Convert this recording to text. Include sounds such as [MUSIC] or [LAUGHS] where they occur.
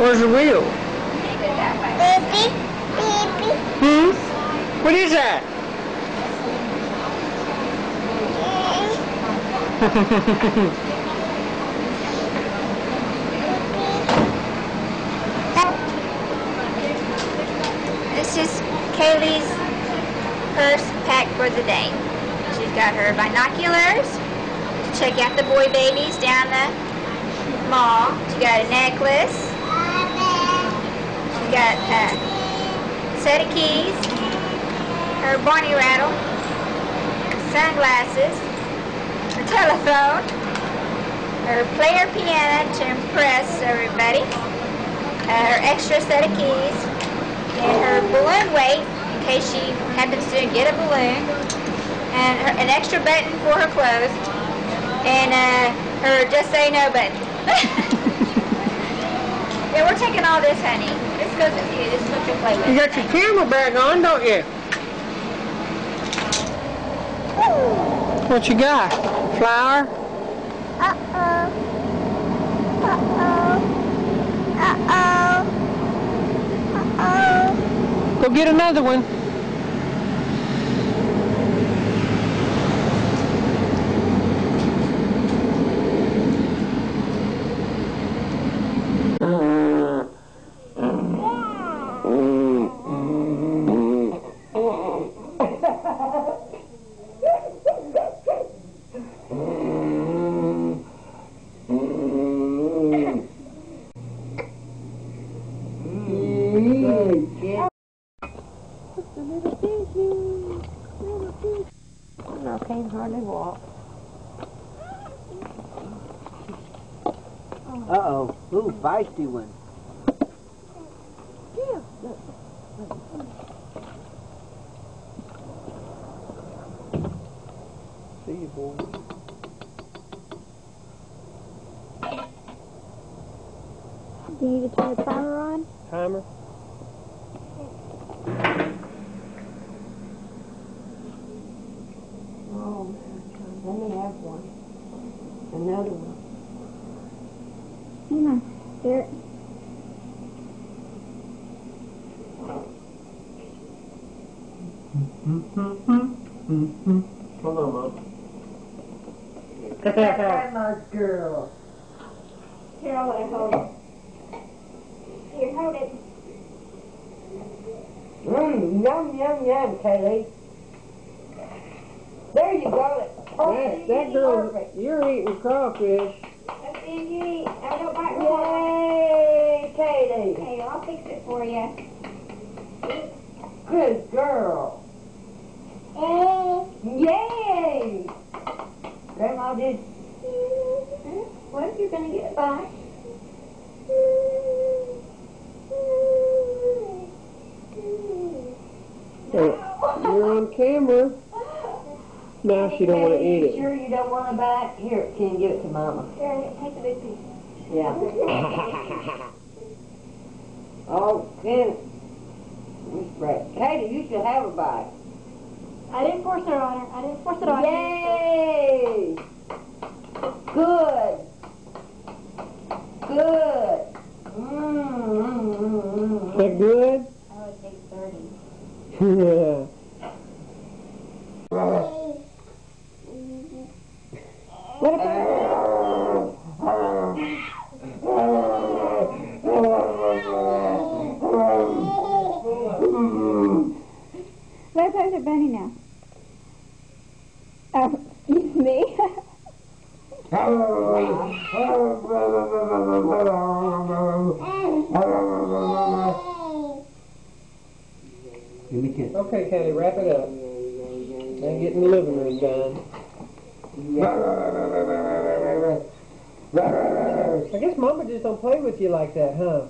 Where's the wheel? Baby, baby. Hmm? What is that? [LAUGHS] This is Kaylee's first pack for the day. She's got her binoculars to check out the boy babies down the mall. She got a got a set of keys, her Barney rattle, sunglasses, her telephone, her player piano to impress everybody, uh, her extra set of keys, and her balloon weight in case she happens to get a balloon, and her, an extra button for her clothes, and uh, her just say no button. [LAUGHS] yeah, we're taking all this, honey. This goes with you. This is what you play with. You got your camera bag on, don't you? What you got? Flour? Uh-oh. Uh-oh. Uh-oh. Uh-oh. Go get another one. No, can't hardly walk. Uh-oh. Ooh, feisty one. See you, boy. Do you need to turn the timer on? Timer? Oh, let me have one. Another one. Hang on. There. Hold on, Mom. my girl. Here, I'll let her hold it. Here, hold it. Mmm, yum, yum, yum, Kaylee. There you go. That, that girl, you're eating crawfish. That's the you eat. I don't bite her. Yay, Kaylee. Hey, I'll fix it for you. Good girl. Yay! Grandma did. What if you're gonna get it by? You're on camera. Now she don't want to eat it. Sure you don't want to bite? Here, can you give it to Mama? Here, take the big piece. Yeah. [LAUGHS] oh, then. Miss Brett. Katie, you should have a bite. I didn't force her on her. I didn't force it on her. Yay! Good. Good. Mm, mm, mm, Is mm. that good? I would take 30. [LAUGHS] Yeah. What about What about the bunny now? Excuse me. Give me kiss. Okay, Kenny, wrap it up. Now get in the living room done. [LAUGHS] I guess Mama just don't play with you like that, huh?